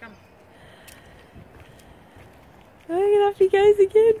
come. I'm gonna have to guys again.